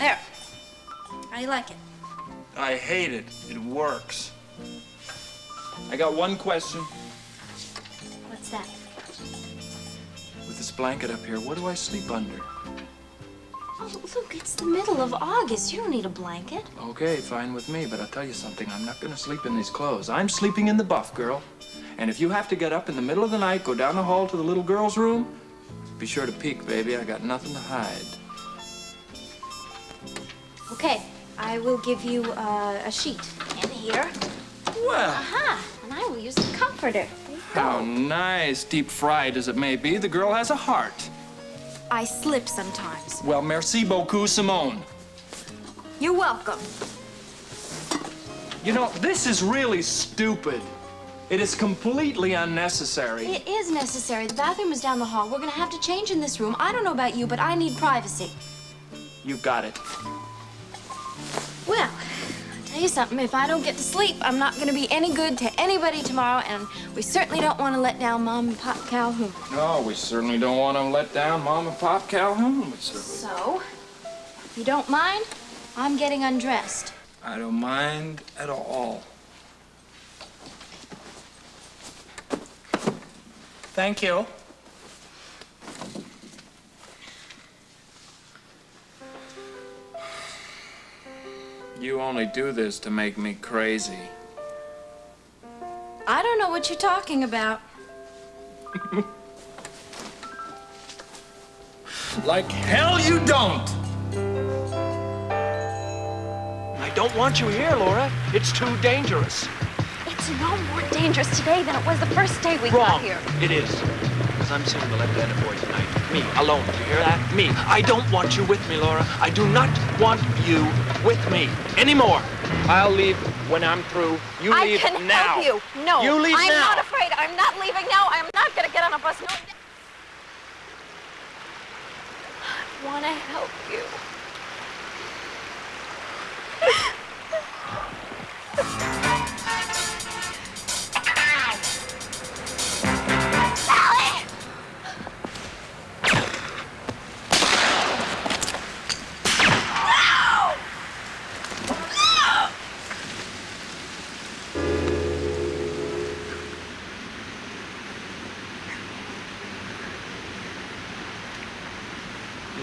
There. How do you like it? I hate it. It works. I got one question. What's that? With this blanket up here, what do I sleep under? Oh, look, it's the middle of August. You don't need a blanket. Okay, fine with me, but I'll tell you something. I'm not gonna sleep in these clothes. I'm sleeping in the buff, girl. And if you have to get up in the middle of the night, go down the hall to the little girl's room, be sure to peek, baby. I got nothing to hide. Okay, I will give you uh, a sheet in here. Well, Aha, and I will use the comforter. How nice. Deep fried as it may be, the girl has a heart. I slip sometimes. Well, merci beaucoup, Simone. You're welcome. You know, this is really stupid. It is completely unnecessary. It is necessary. The bathroom is down the hall. We're gonna have to change in this room. I don't know about you, but I need privacy. You got it. Well, I'll tell you something. If I don't get to sleep, I'm not gonna be any good to anybody tomorrow, and we certainly don't want to let down Mom and Pop Calhoun. No, we certainly don't want to let down Mom and Pop Calhoun. So, if you don't mind, I'm getting undressed. I don't mind at all. Thank you. You only do this to make me crazy. I don't know what you're talking about. Like hell you don't! I don't want you here, Laura. It's too dangerous. It's no more dangerous today than it was the first day we Wrong. got here. It is. Because I'm seeing the left-handed boy tonight. Me, alone. Do you hear that? Me. I don't want you with me, Laura. I do not want you with me anymore. I'll leave when I'm through. You I leave can now. help you. No, You leave I'm now. not afraid. I'm not leaving now. I'm not gonna get on a bus. No. I want to help you.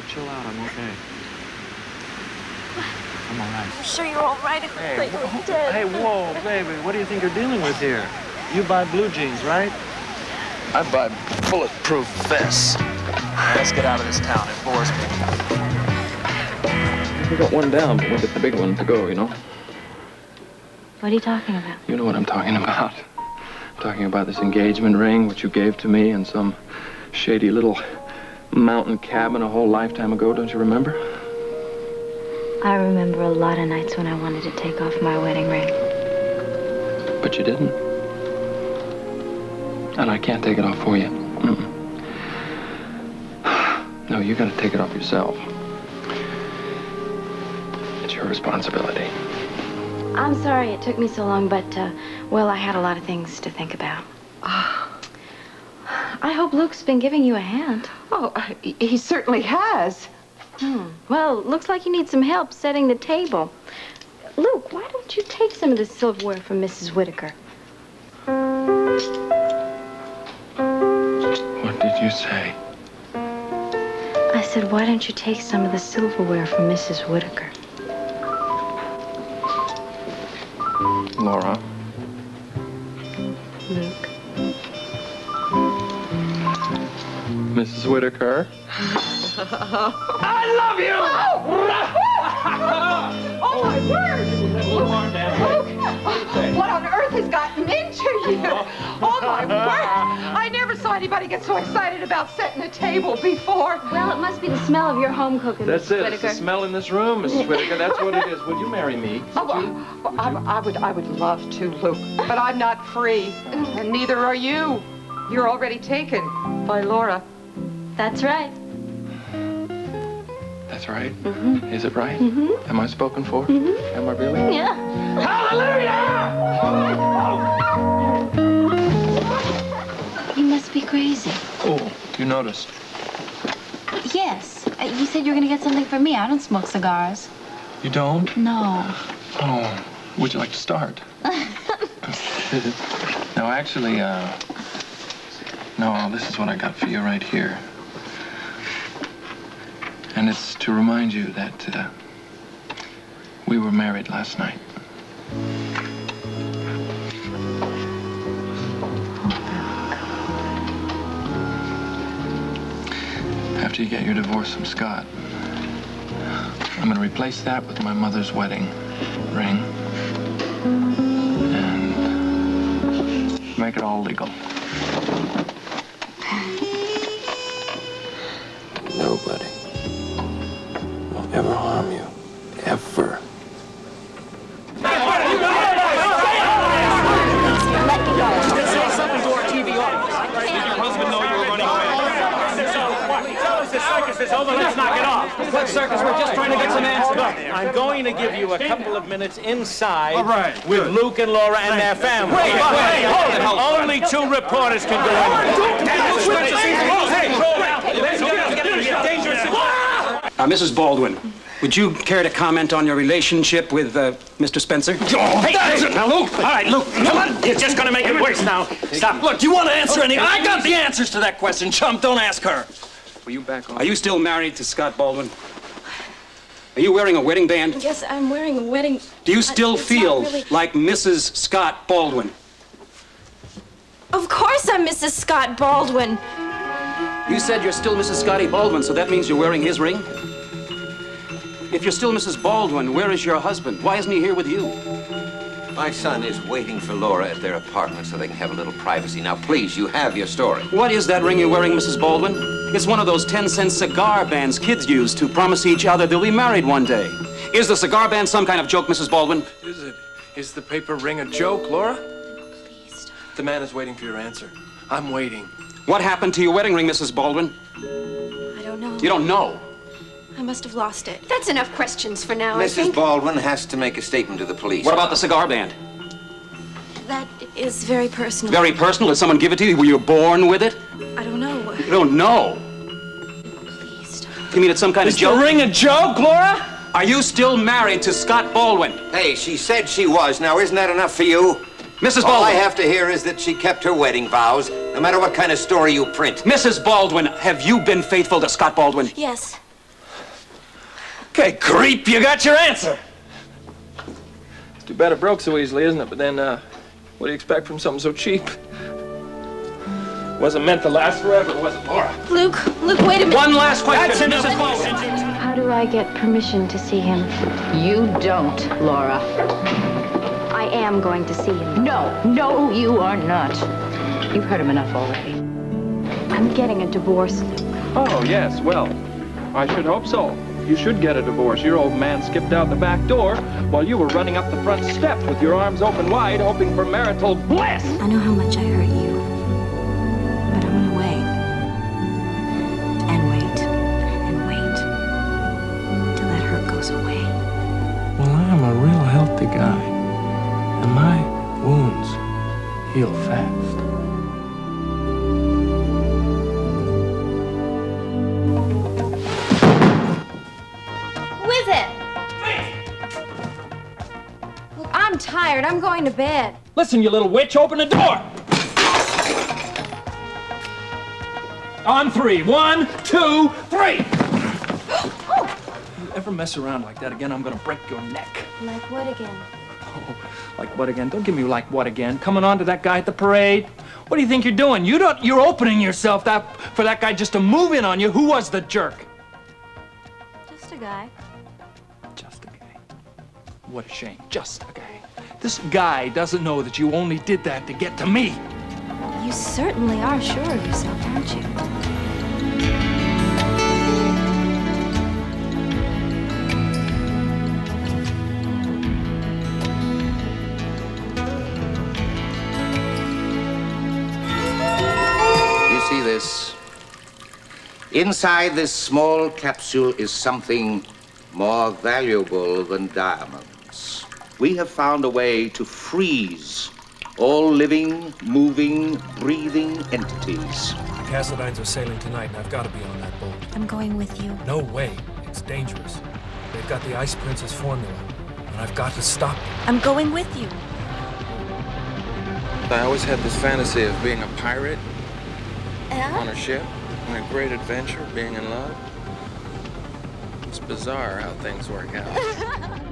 Chill out. I'm okay. I'm all right. I'm sure you're all right if Hey, you wh- dead. hey, whoa, baby. What do you think you're dealing with here? You buy blue jeans, right? I buy bulletproof vests. Let's get out of this town. It bores me. We got one down, but we get the big one to go, you know? What are you talking about? You know what I'm talking about. I'm talking about this engagement ring which you gave to me in some shady little mountain cabin a whole lifetime ago, don't you remember? I remember a lot of nights when I wanted to take off my wedding ring. But you didn't. And I can't take it off for you. Mm-mm. No, you gotta take it off yourself. It's your responsibility. I'm sorry it took me so long, but, uh, well, I had a lot of things to think about. I hope Luke's been giving you a hand. Oh, uh, he- he certainly has. Hmm. Well, looks like you need some help setting the table. Luke, why don't you take some of the silverware from Mrs. Whitaker? What did you say? I said, why don't you take some of the silverware from Mrs. Whitaker? Laura. Luke. Mrs. Whitaker. I love you! Oh, my word! What on earth has gotten into you? Oh, my word! I never saw anybody get so excited about setting a table before. Well, it must be the smell of your home cooking, That's Mrs. it. It's Whitaker. the smell in this room, Mrs. Whitaker. That's what it is. Will you marry me? Oh, well, I, I would, I would love to, Luke, but I'm not free, and neither are you. You're already taken by Laura. That's right. That's right. Is it right? Am I spoken for? Am I really? Yeah. Hallelujah! You must be crazy. Oh, you noticed. Yes. Uh, You said you were gonna get something for me. I don't smoke cigars. You don't? No. Oh, would you like to start? no, actually, uh, no, this is what I got for you right here. And it's to remind you that uh, we were married last night. After you get your divorce from Scott, I'm gonna replace that with my mother's wedding ring and make it all legal. Nobody ever harm you. Ever. something to our TV audience. Did your husband know you were running away? Tell us the circus is over, let's knock it off. What circus? We're just trying to get some answers. Look, I'm going to give you a couple of minutes inside All right, with good. Luke and Laura and their family. Wait, wait, hold it, hold it. Only two reporters can go in. Hey, ladies and gentlemen, get out of here. Dangerous. Uh, Mrs. Baldwin, would you care to comment on your relationship with uh, Mr. Spencer? Hey, listen, now, Luke. All right, Luke, come on. You're just going to make it worse now. Stop. Look, do you want to answer any? I got the answers to that question, chum. Don't ask her. Will you back off? Are you still married to Scott Baldwin? Are you wearing a wedding band? Yes, I'm wearing a wedding. Do you still it's feel really- like Mrs. Scott Baldwin? Of course I'm Mrs. Scott Baldwin. You said you're still Mrs. Scotty Baldwin, so that means you're wearing his ring? If you're still Mrs. Baldwin, where is your husband? Why isn't he here with you? My son is waiting for Laura at their apartment so they can have a little privacy. Now, please, you have your story. What is that ring you're wearing, Mrs. Baldwin? It's one of those 10 cent cigar bands kids use to promise each other they'll be married one day. Is the cigar band some kind of joke, Mrs. Baldwin? Is it? Is the paper ring a joke, Laura? Please. The man is waiting for your answer. I'm waiting. What happened to your wedding ring, Mrs. Baldwin? I don't know. You don't know. I must have lost it. That's enough questions for now, I Mrs. think. Baldwin has to make a statement to the police. What about the cigar band? That is very personal. Very personal. Did someone give it to you? Were you born with it? I don't know. You don't know. Please stop. You mean it's some kind Is of joke? Is the ring a joke, Laura? Are you still married to Scott Baldwin? Hey, she said she was. Now, isn't that enough for you? Mrs. Baldwin. All I have to hear is that she kept her wedding vows, no matter what kind of story you print. Mrs. Baldwin, have you been faithful to Scott Baldwin? Yes. Okay, creep, you got your answer. It's too bad it broke so easily, isn't it? But then, uh, what do you expect from something so cheap? Wasn't meant to last forever, it was it, Laura? Luke, Luke, wait a minute. One last question, That's enough. Mrs. Baldwin. How do I get permission to see him? You don't, Laura. I am going to see him. No, no, you are not. You've heard him enough already. I'm getting a divorce, Luke. Oh, yes, well, I should hope so. You should get a divorce. Your old man skipped out the back door while you were running up the front steps with your arms open wide, hoping for marital bliss. I know how much I hurt you. But I'm gonna wait. And wait. And wait. Till that hurt goes away. Well, I am a real healthy guy, and my wounds heal fast. I'm tired. I'm going to bed. Listen, you little witch, open the door. On three. One, two, three. Oh. You ever mess around like that again, I'm gonna break your neck. Like what again? Oh, like what again? Don't give me like what again. Coming on to that guy at the parade. What do you think you're doing? You don't. You're opening yourself that for that guy just to move in on you. Who was the jerk? Just a guy. Just a guy. What a shame. Just a guy. This guy doesn't know that you only did that to get to me. You certainly are sure of yourself, aren't you? You see this? Inside this small capsule is something more valuable than diamonds. We have found a way to freeze all living, moving, breathing entities. The Cassadines are sailing tonight, and I've got to be on that boat. I'm going with you. No way. It's dangerous. They've got the Ice Princess formula, and I've got to stop them. I'm going with you. I always had this fantasy of being a pirate Yeah? on a ship, and a great adventure, being in love. It's bizarre how things work out.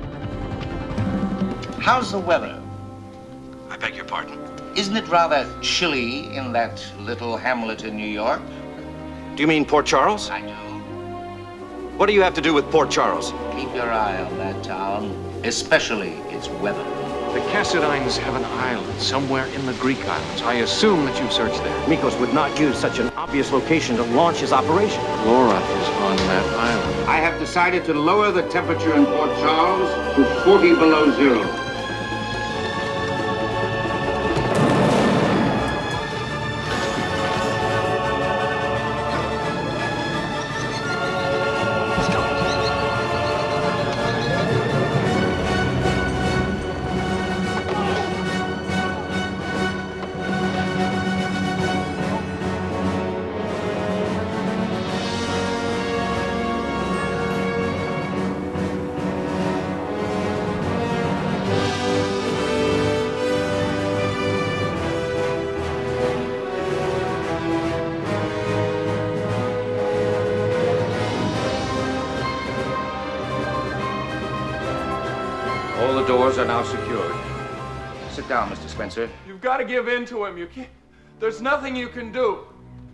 How's the weather? I beg your pardon? Isn't it rather chilly in that little hamlet in New York? Do you mean Port Charles? I do. What do you have to do with Port Charles? Keep your eye on that town, especially its weather. The Cassadines have an island somewhere in the Greek islands. I assume that you've searched there. Mikkos would not use such an obvious location to launch his operation. Laura is on that island. I have decided to lower the temperature in Port Charles to 40 below zero. All the doors are now secured. Sit down, Mr. Spencer. You've got to give in to him. You can't. There's nothing you can do.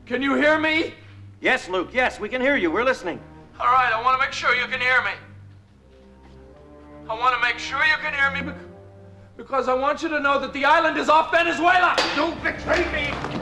Can you hear me? Yes, Luke, yes, we can hear you. We're listening. All right, I want to make sure you can hear me. I want to make sure you can hear me because I want you to know that the island is off Venezuela. Don't betray me!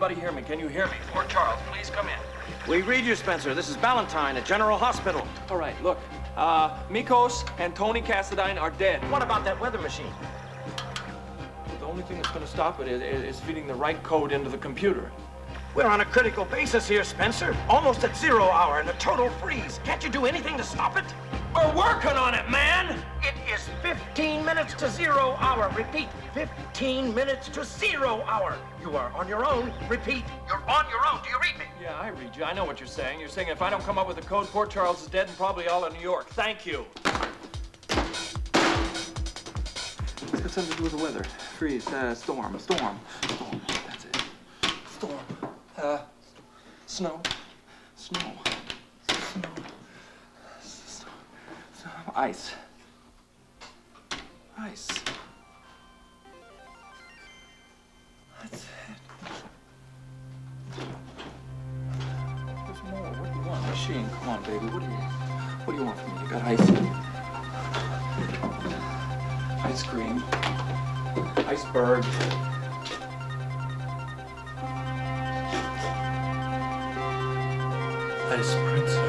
Anybody hear me? Can you hear me? Port Charles, please come in. We read you, Spencer. This is Ballantyne at General Hospital. All right, look. Uh, Mikkos and Tony Cassadine are dead. What about that weather machine? The only thing that's going to stop it is, is feeding the right code into the computer. We're on a critical basis here, Spencer. Almost at zero hour and a total freeze. Can't you do anything to stop it? We're working on it, man! It is 15 minutes to zero hour. Repeat, 15 minutes to zero hour. You are on your own. Repeat, you're on your own. Do you read me? Yeah, I read you. I know what you're saying. You're saying if I don't come up with a code, Port Charles is dead and probably all of New York. Thank you. It's got something to do with the weather. Freeze, uh, storm, storm, storm. That's it. Storm. Uh, snow, snow, snow, snow, snow. Ice, ice. That's it. There's more. What do you want? Machine, come on, baby. What do you what do you want from me? You got ice. Ice cream. Iceberg. Ice princess.